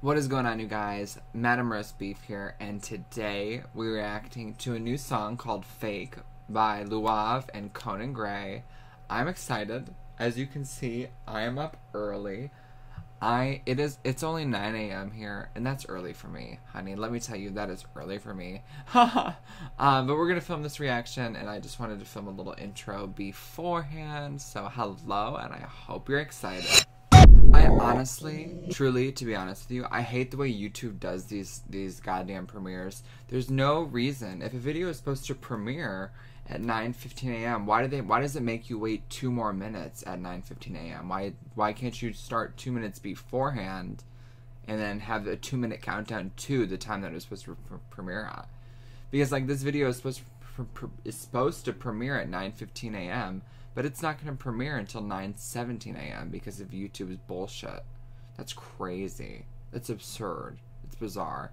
What is going on, you guys? Madam Roast Beef here, and today we're reacting to a new song called Fake by Lauv and Conan Gray. I'm excited. As you can see, I am up early. I it is it's only 9 a.m. here, and that's early for me, honey. Let me tell you, that is early for me. um, but we're gonna film this reaction, and I just wanted to film a little intro beforehand. So hello, and I hope you're excited. Honestly, truly, to be honest with you, I hate the way YouTube does these these goddamn premieres. There's no reason if a video is supposed to premiere at 9:15 a.m. Why do they? Why does it make you wait two more minutes at 9:15 a.m.? Why why can't you start two minutes beforehand, and then have a two minute countdown to the time that it's supposed to premiere at? Because like this video is supposed to, is supposed to premiere at 9:15 a.m but it's not going to premiere until 9:17 a.m. because of YouTube's bullshit. That's crazy. That's absurd. It's bizarre.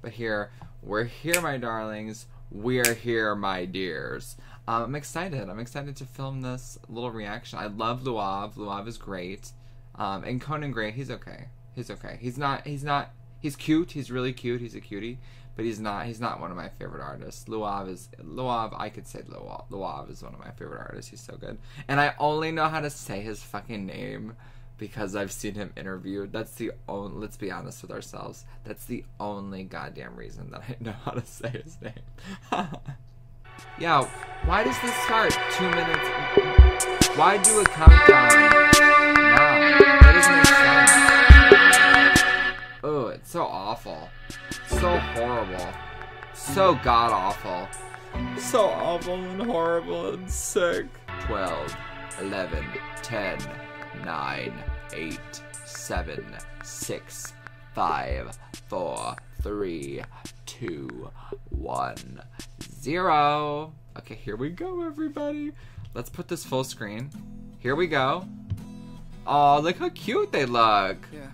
But here, we're here, my darlings. We're here, my dears. Um, I'm excited. I'm excited to film this little reaction. I love Lauv. Lauv is great. Um, and Conan Gray, he's okay. He's okay. He's not. He's not. He's cute. He's really cute. He's a cutie but he's not he's not one of my favorite artists. Lauv is Lauv. I could say Lauv. Lauv is one of my favorite artists. He's so good, and I only know how to say his fucking name because I've seen him interviewed. That's the only. Let's be honest with ourselves. That's the only goddamn reason that I know how to say his name. yeah. Why does this start two minutes? Why do a countdown awful so horrible. So god awful. So awful and horrible and sick. 12, 11, 10, 9, 8, 7, 6, 5, 4, 3, 2, 1, 0. Okay, here we go, everybody. Let's put this full screen. Here we go. Oh, look how cute they look. Yeah.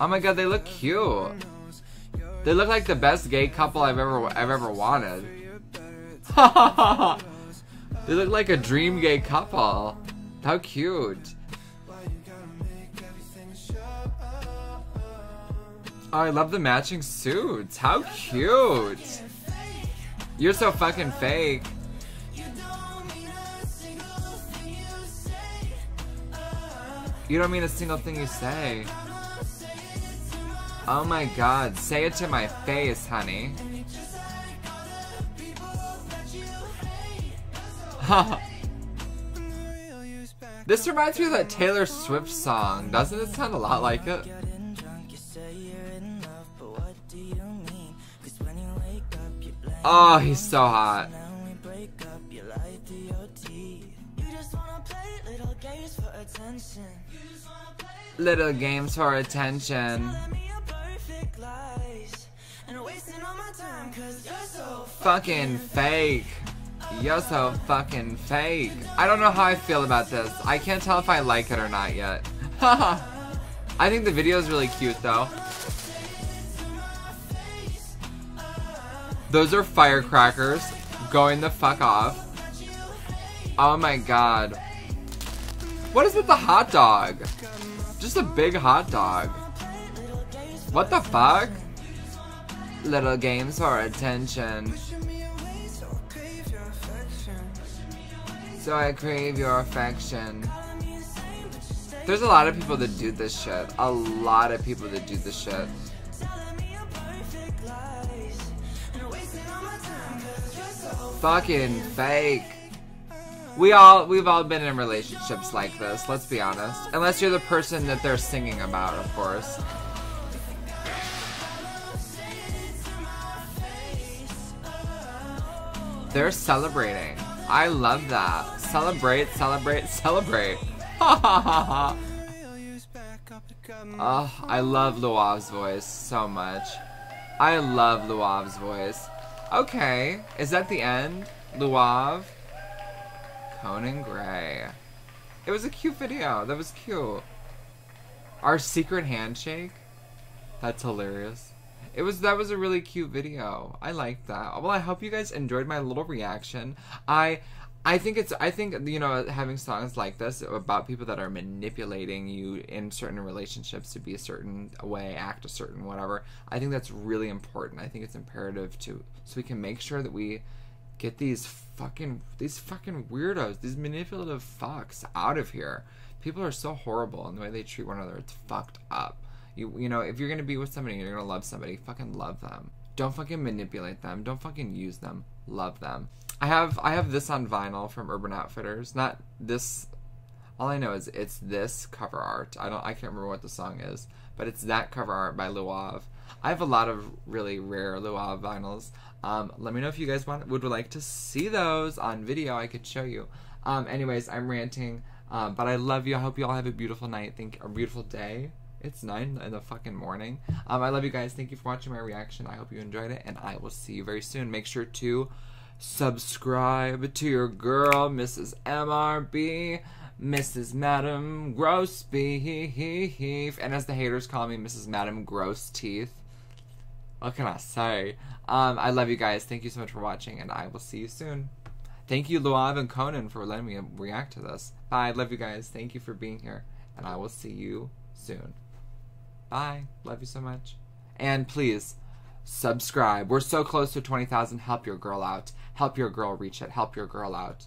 Oh my god, they look cute. They look like the best gay couple I've ever I've ever wanted. they look like a dream gay couple. How cute. Oh, I love the matching suits. How cute. You're so fucking fake. You don't mean a single thing you say. Oh my god, say it to my face, honey. this reminds me of that Taylor Swift song. Doesn't it sound a lot like it? Oh, he's so hot. Little games for attention. Fucking fake. You're so fucking fake. I don't know how I feel about this. I can't tell if I like it or not yet. Haha. I think the video is really cute though. Those are firecrackers going the fuck off. Oh my god. What is with the hot dog? Just a big hot dog. What the fuck? Little games for attention. So I crave your affection. There's a lot of people that do this shit. A lot of people that do this shit. Fucking fake. We all we've all been in relationships like this, let's be honest. Unless you're the person that they're singing about, of course. They're celebrating. I love that. Celebrate, celebrate, celebrate. Ha ha ha ha. Oh, I love Lauv's voice so much. I love Lauv's voice. Okay, is that the end? Lauv? Conan Gray. It was a cute video. That was cute. Our secret handshake? That's hilarious. It was that was a really cute video. I liked that. Well, I hope you guys enjoyed my little reaction. I I think it's I think you know having songs like this about people that are manipulating you in certain relationships to be a certain way, act a certain whatever. I think that's really important. I think it's imperative to so we can make sure that we get these fucking these fucking weirdos, these manipulative fucks out of here. People are so horrible in the way they treat one another. It's fucked up. You you know, if you're gonna be with somebody, you're gonna love somebody. Fucking love them. Don't fucking manipulate them. Don't fucking use them. Love them. I have I have this on vinyl from Urban Outfitters. Not this. All I know is it's this cover art. I don't. I can't remember what the song is, but it's that cover art by Lauv. I have a lot of really rare Lauv vinyls. Um, let me know if you guys want would like to see those on video. I could show you. Um, anyways, I'm ranting, um, but I love you. I hope you all have a beautiful night. Think a beautiful day. It's nine in the fucking morning. Um, I love you guys. Thank you for watching my reaction. I hope you enjoyed it, and I will see you very soon. Make sure to subscribe to your girl, Mrs. MRB, Mrs. Madam Gross Beef, and as the haters call me, Mrs. Madam Gross Teeth. What can I say? Um, I love you guys. Thank you so much for watching, and I will see you soon. Thank you, Lauv and Conan, for letting me react to this. Bye. I love you guys. Thank you for being here, and I will see you soon. Bye. Love you so much. And please, subscribe. We're so close to 20,000. Help your girl out. Help your girl reach it. Help your girl out.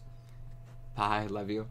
Bye. Love you.